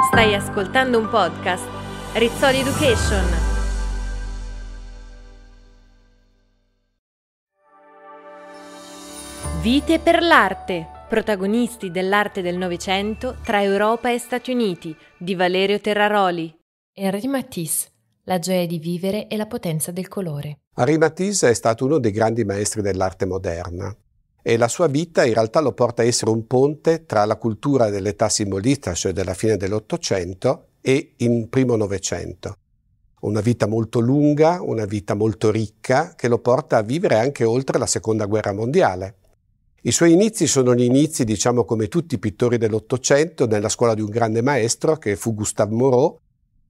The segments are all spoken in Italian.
Stai ascoltando un podcast Rizzoli Education. Vite per l'arte. Protagonisti dell'arte del Novecento tra Europa e Stati Uniti di Valerio Terraroli. Henri Matisse. La gioia di vivere e la potenza del colore. Henri Matisse è stato uno dei grandi maestri dell'arte moderna e la sua vita in realtà lo porta a essere un ponte tra la cultura dell'età simbolista, cioè della fine dell'Ottocento, e il primo Novecento. Una vita molto lunga, una vita molto ricca, che lo porta a vivere anche oltre la Seconda Guerra Mondiale. I suoi inizi sono gli inizi, diciamo come tutti i pittori dell'Ottocento, nella scuola di un grande maestro che fu Gustave Moreau,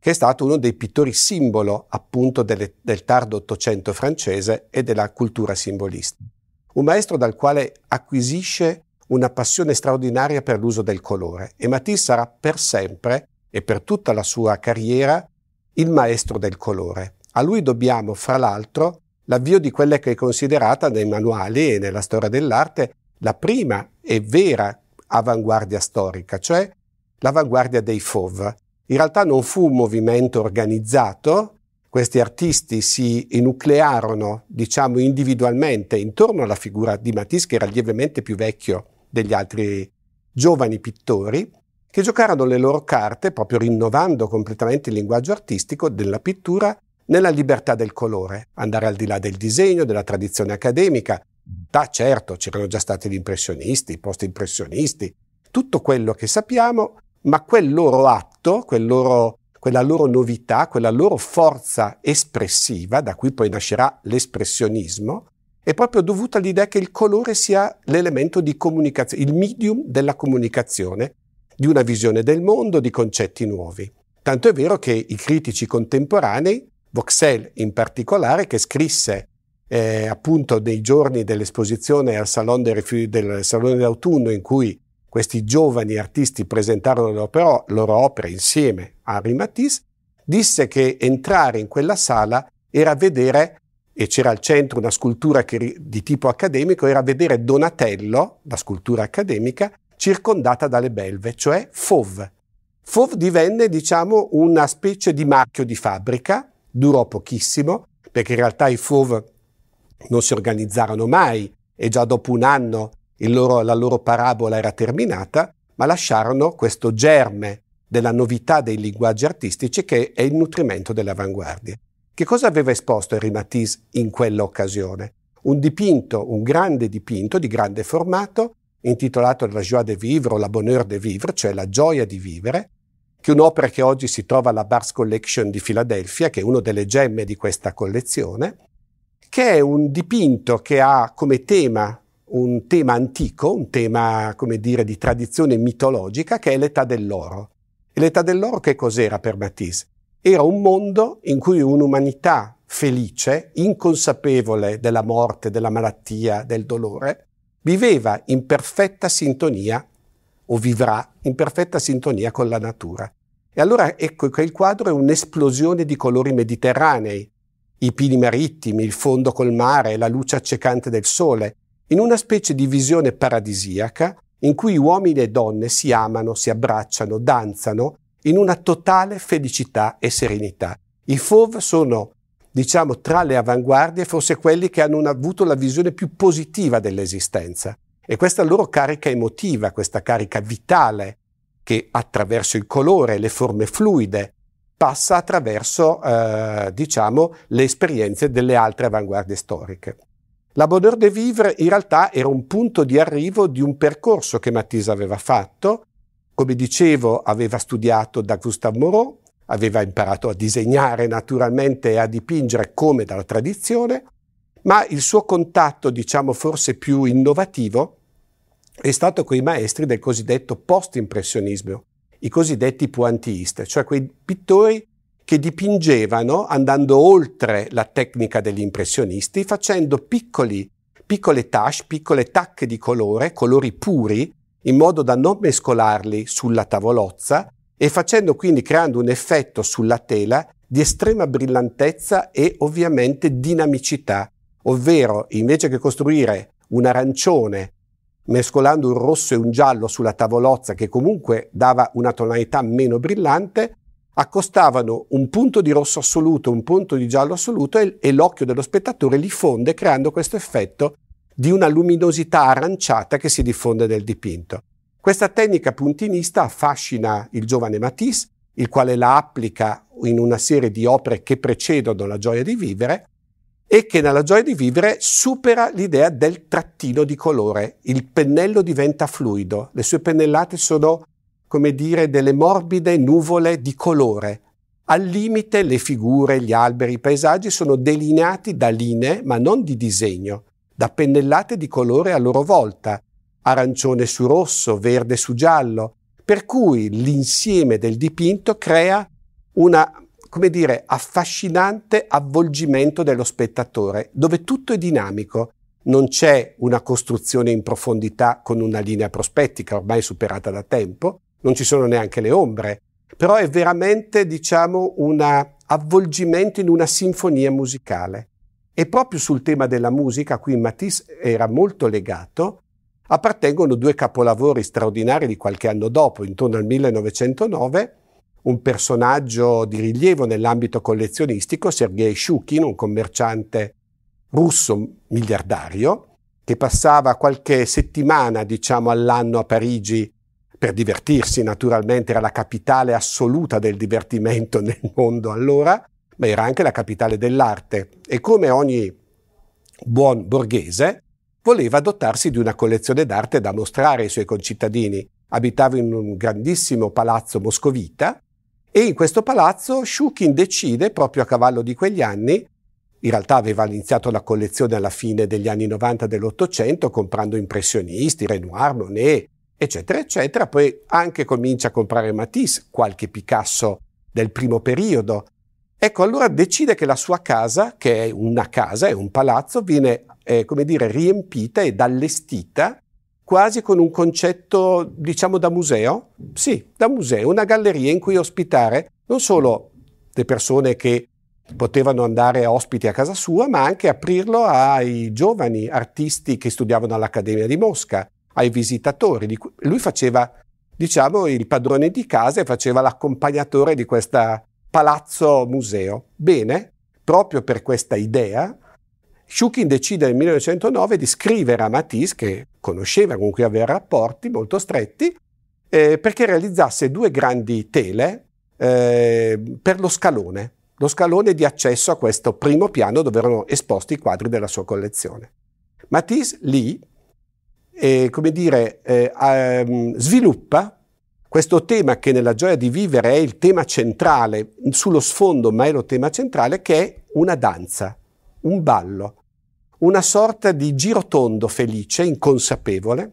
che è stato uno dei pittori simbolo appunto delle, del tardo Ottocento francese e della cultura simbolista un maestro dal quale acquisisce una passione straordinaria per l'uso del colore e Matisse sarà per sempre e per tutta la sua carriera il maestro del colore. A lui dobbiamo, fra l'altro, l'avvio di quella che è considerata nei manuali e nella storia dell'arte la prima e vera avanguardia storica, cioè l'avanguardia dei Fauve. In realtà non fu un movimento organizzato, questi artisti si enuclearono, diciamo, individualmente intorno alla figura di Matisse, che era lievemente più vecchio degli altri giovani pittori, che giocarono le loro carte, proprio rinnovando completamente il linguaggio artistico della pittura nella libertà del colore, andare al di là del disegno, della tradizione accademica. Da certo, c'erano già stati gli impressionisti, i post-impressionisti, tutto quello che sappiamo, ma quel loro atto, quel loro quella loro novità, quella loro forza espressiva, da cui poi nascerà l'espressionismo, è proprio dovuta all'idea che il colore sia l'elemento di comunicazione, il medium della comunicazione, di una visione del mondo, di concetti nuovi. Tanto è vero che i critici contemporanei, Voxel in particolare, che scrisse eh, appunto nei giorni dell'esposizione al Salone, del Salone d'autunno in cui questi giovani artisti presentarono le loro opere insieme Henri Matisse, disse che entrare in quella sala era vedere, e c'era al centro una scultura che, di tipo accademico, era vedere Donatello, la scultura accademica, circondata dalle belve, cioè Fauve. Fauve divenne, diciamo, una specie di marchio di fabbrica, durò pochissimo, perché in realtà i Fauve non si organizzarono mai e già dopo un anno loro, la loro parabola era terminata, ma lasciarono questo germe della novità dei linguaggi artistici che è il nutrimento delle avanguardie. Che cosa aveva esposto Henri Matisse in quell'occasione? Un dipinto, un grande dipinto di grande formato, intitolato La joie de vivre o la bonheur de vivre, cioè la gioia di vivere, che è un'opera che oggi si trova alla Bars Collection di Filadelfia, che è una delle gemme di questa collezione, che è un dipinto che ha come tema un tema antico, un tema, come dire, di tradizione mitologica, che è l'età dell'oro. E l'età dell'oro che cos'era per Matisse? Era un mondo in cui un'umanità felice, inconsapevole della morte, della malattia, del dolore, viveva in perfetta sintonia, o vivrà in perfetta sintonia con la natura. E allora ecco che il quadro è un'esplosione di colori mediterranei, i pini marittimi, il fondo col mare, la luce accecante del sole, in una specie di visione paradisiaca in cui uomini e donne si amano, si abbracciano, danzano in una totale felicità e serenità. I Fauve sono, diciamo, tra le avanguardie, forse quelli che hanno avuto la visione più positiva dell'esistenza. E questa loro carica emotiva, questa carica vitale, che attraverso il colore e le forme fluide passa attraverso, eh, diciamo, le esperienze delle altre avanguardie storiche. La Bonheur de Vivre in realtà era un punto di arrivo di un percorso che Matisse aveva fatto. Come dicevo, aveva studiato da Gustave Moreau, aveva imparato a disegnare naturalmente e a dipingere come dalla tradizione, ma il suo contatto, diciamo forse più innovativo, è stato con i maestri del cosiddetto post-impressionismo, i cosiddetti pointilliste, cioè quei pittori che dipingevano andando oltre la tecnica degli impressionisti, facendo piccoli, piccole tache, piccole tacche di colore, colori puri, in modo da non mescolarli sulla tavolozza e facendo quindi creando un effetto sulla tela di estrema brillantezza e ovviamente dinamicità, ovvero invece che costruire un arancione mescolando un rosso e un giallo sulla tavolozza che comunque dava una tonalità meno brillante, accostavano un punto di rosso assoluto, un punto di giallo assoluto e, e l'occhio dello spettatore li fonde creando questo effetto di una luminosità aranciata che si diffonde nel dipinto. Questa tecnica puntinista affascina il giovane Matisse, il quale la applica in una serie di opere che precedono la gioia di vivere e che nella gioia di vivere supera l'idea del trattino di colore. Il pennello diventa fluido, le sue pennellate sono, come dire, delle morbide nuvole di colore. Al limite le figure, gli alberi, i paesaggi sono delineati da linee, ma non di disegno, da pennellate di colore a loro volta, arancione su rosso, verde su giallo, per cui l'insieme del dipinto crea una come dire, affascinante avvolgimento dello spettatore, dove tutto è dinamico, non c'è una costruzione in profondità con una linea prospettica ormai superata da tempo, non ci sono neanche le ombre, però è veramente, diciamo, un avvolgimento in una sinfonia musicale. E proprio sul tema della musica, a cui Matisse era molto legato, appartengono due capolavori straordinari di qualche anno dopo, intorno al 1909, un personaggio di rilievo nell'ambito collezionistico, Sergei Shukin, un commerciante russo miliardario, che passava qualche settimana, diciamo, all'anno a Parigi per divertirsi, naturalmente era la capitale assoluta del divertimento nel mondo allora, ma era anche la capitale dell'arte e come ogni buon borghese voleva dotarsi di una collezione d'arte da mostrare ai suoi concittadini. Abitava in un grandissimo palazzo moscovita e in questo palazzo Shukin decide, proprio a cavallo di quegli anni, in realtà aveva iniziato la collezione alla fine degli anni 90 dell'Ottocento, comprando impressionisti, Renoir, Monet, eccetera, eccetera. Poi anche comincia a comprare Matisse, qualche Picasso del primo periodo. Ecco, allora decide che la sua casa, che è una casa, è un palazzo, viene, eh, come dire, riempita ed allestita quasi con un concetto, diciamo, da museo? Sì, da museo, una galleria in cui ospitare non solo le persone che potevano andare ospiti a casa sua, ma anche aprirlo ai giovani artisti che studiavano all'Accademia di Mosca, ai visitatori. Lui faceva, diciamo, il padrone di casa e faceva l'accompagnatore di questo palazzo museo. Bene, proprio per questa idea, Shukin decide nel 1909 di scrivere a Matisse, che conosceva, con cui aveva rapporti molto stretti, eh, perché realizzasse due grandi tele eh, per lo scalone, lo scalone di accesso a questo primo piano dove erano esposti i quadri della sua collezione. Matisse lì, eh, come dire, ehm, sviluppa questo tema che nella gioia di vivere è il tema centrale, sullo sfondo ma è lo tema centrale, che è una danza, un ballo, una sorta di girotondo felice, inconsapevole,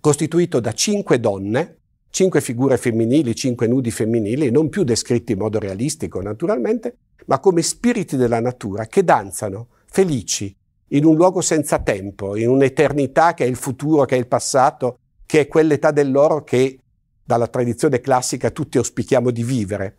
costituito da cinque donne, cinque figure femminili, cinque nudi femminili, non più descritti in modo realistico naturalmente, ma come spiriti della natura che danzano, felici, in un luogo senza tempo, in un'eternità che è il futuro, che è il passato, che è quell'età dell'oro che dalla tradizione classica tutti auspichiamo di vivere.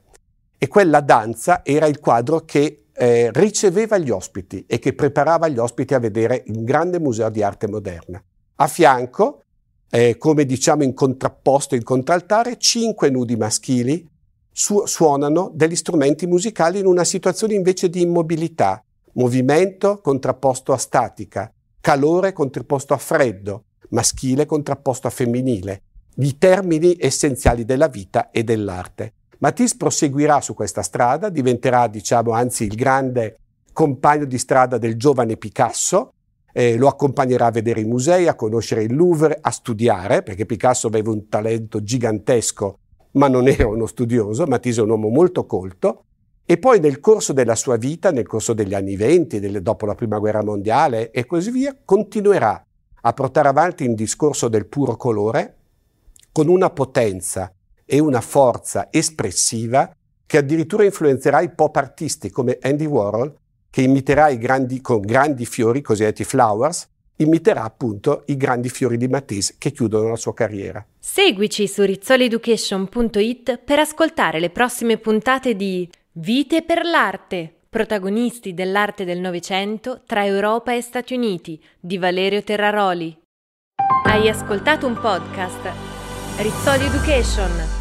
E quella danza era il quadro che eh, riceveva gli ospiti e che preparava gli ospiti a vedere il grande museo di arte moderna. A fianco, eh, come diciamo in contrapposto, in contraltare, cinque nudi maschili su- suonano degli strumenti musicali in una situazione invece di immobilità, movimento contrapposto a statica, calore contrapposto a freddo, maschile contrapposto a femminile, i termini essenziali della vita e dell'arte. Matisse proseguirà su questa strada, diventerà, diciamo, anzi il grande compagno di strada del giovane Picasso, eh, lo accompagnerà a vedere i musei, a conoscere il Louvre, a studiare, perché Picasso aveva un talento gigantesco, ma non era uno studioso, Matisse è un uomo molto colto, e poi nel corso della sua vita, nel corso degli anni venti, dopo la Prima Guerra Mondiale e così via, continuerà a portare avanti un discorso del puro colore con una potenza e una forza espressiva che addirittura influenzerà i pop artisti come Andy Warhol, che imiterà i grandi, con grandi fiori, cosiddetti flowers, imiterà appunto i grandi fiori di Matisse che chiudono la sua carriera. Seguici su rizzolieducation.it per ascoltare le prossime puntate di Vite per l'arte, protagonisti dell'arte del Novecento tra Europa e Stati Uniti, di Valerio Terraroli. Hai ascoltato un podcast? Rizzoli Education